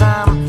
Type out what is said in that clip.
I'm